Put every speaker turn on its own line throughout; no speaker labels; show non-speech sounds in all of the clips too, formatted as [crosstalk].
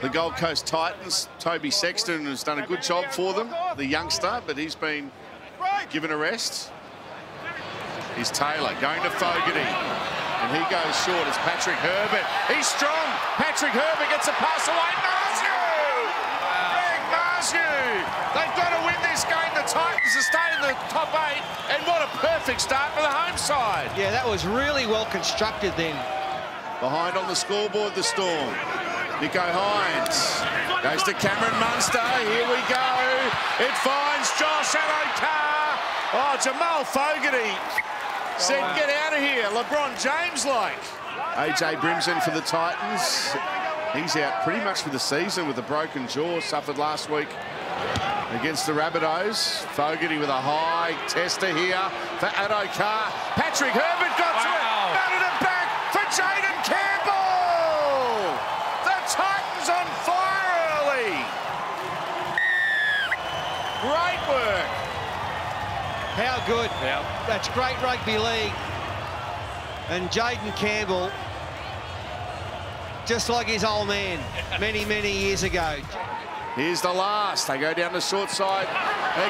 the Gold Coast Titans. Toby Sexton has done a good job for them, the youngster, but he's been given a rest. Here's Taylor going to Fogarty. And he goes short. It's Patrick Herbert. He's strong. Patrick Herbert gets a pass away. Marzhew! Greg Marzhew! They've got to win this game. The Titans are staying in the top eight. And what a perfect start for the home side.
Yeah, that was really well constructed then.
Behind on the scoreboard, the Storm. Nicho Hynes goes to Cameron Munster. Here we go. It finds Josh Addo-Carr. Oh, Jamal Fogarty said, oh, get out of here. LeBron James-like. AJ Brimson for the Titans. He's out pretty much for the season with a broken jaw suffered last week against the Rabbitohs. Fogarty with a high tester here for Addo-Carr. Patrick Herbert got wow. to it. Batted it back for Jayden Campbell. The Titans on fire early. Great work.
How good. Yep. That's great rugby league. And Jayden Campbell, just like his old man [laughs] many, many years ago.
Here's the last. They go down the short side.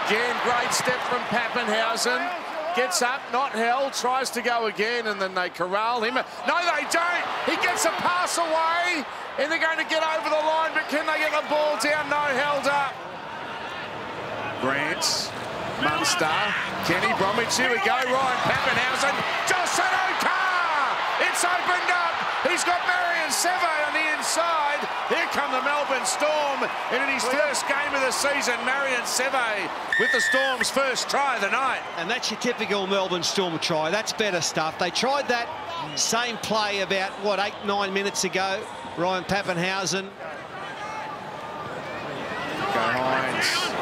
Again, great step from Papenhuyzen. Gets up, not held, tries to go again, and then they corral him. No, they don't. He gets a pass away, and they're going to get over the line, but can they get the ball down? No, held up. Grant, Munster, Kenny Bromwich, here we go. Ryan Papenhuyzen, Josh Addo-Carr! It's opened up. He's got Marion Seve on the inside. Here come the Melbourne Storm. And in his first game of the season, Marion Seve with the Storm's first try of the night.
And that's your typical Melbourne Storm try. That's better stuff. They tried that same play about, what, eight, nine minutes ago. Ryan Papenhuyzen.
Go Hynes.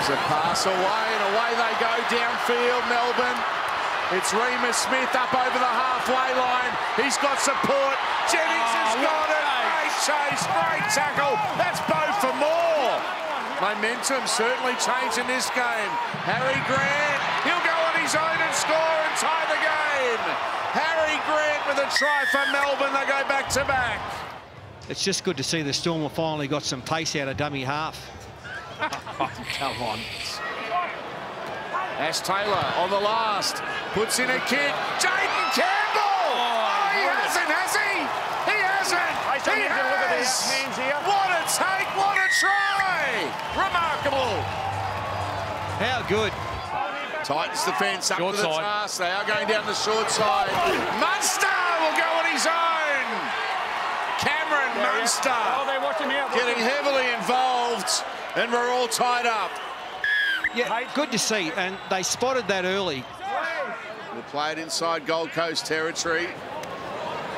Gives a pass away, and away they go downfield, Melbourne. It's Reimis Smith up over the halfway line. He's got support. Jennings oh, has got it. Great chase, great tackle. That's both for more. Momentum certainly changing this game. Harry Grant, he'll go on his own and score and tie the game. Harry Grant with a try for Melbourne. They go back to back.
It's just good to see the Storm have finally got some pace out of dummy half.
Oh, [laughs] come on. Ash Taylor on the last. Puts in a kick. Jayden Campbell! Oh, oh he hasn't, has he? He hasn't. I he has. Look at these hands here. What a take, what a try! Remarkable.
How good.
Titans defence up short to the side. task. They are going down the short side. Munster will go on his own. Cameron yeah, Munster
yeah. oh,
getting heavily involved, and we're all tied up.
Yeah, good to see, and they spotted that early.
We'll play it inside Gold Coast territory.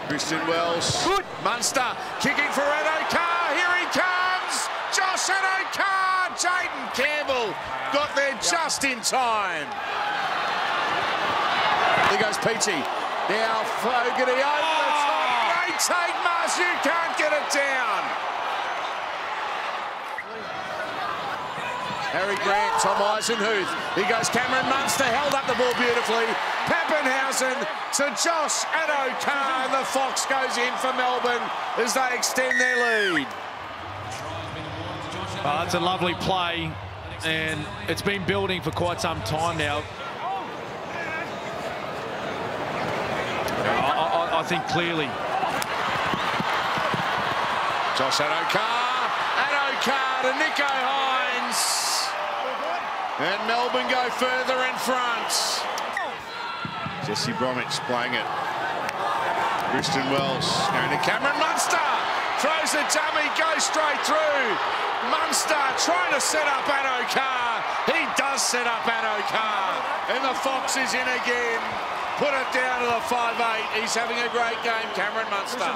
Christian Welch. Good. Munster kicking for Addo-Carr. Here he comes. Josh Addo-Carr. Jayden Campbell got there just in time. There goes Peachey. Now Fogarty over oh. the top. Ah. Great take, Mars. You can't get it down. Harry Grant, Tom Eisenhuth. He goes Cameron Munster, held up the ball beautifully. Papenhuyzen to Josh Addo-Carr. The Fox goes in for Melbourne as they extend their lead.
Oh, that's a lovely play, and it's been building for quite some time now. I, I, I think clearly.
Josh Addo-Carr. Addo-Carr to Nicho Hynes. And Melbourne go further in front. Jesse Bromwich playing it. Christian Welch going to Cameron Munster. Throws a dummy, goes straight through. Munster trying to set up Addo-Carr. He does set up Addo-Carr. And the Fox is in again. Put it down to the five-eight. He's having a great game, Cameron Munster.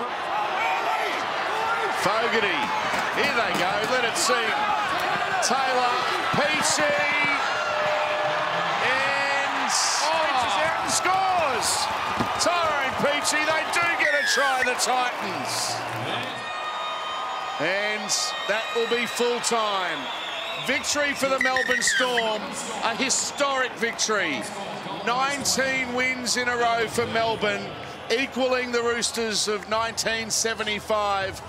Fogarty. Here they go. Let it sing. Taylor. Peachey and scores. Peachey. Peachey, they do get a try, the Titans. And that will be full time. Victory for the Melbourne Storm, a historic victory. 19 wins in a row for Melbourne, equaling the Roosters of 1975.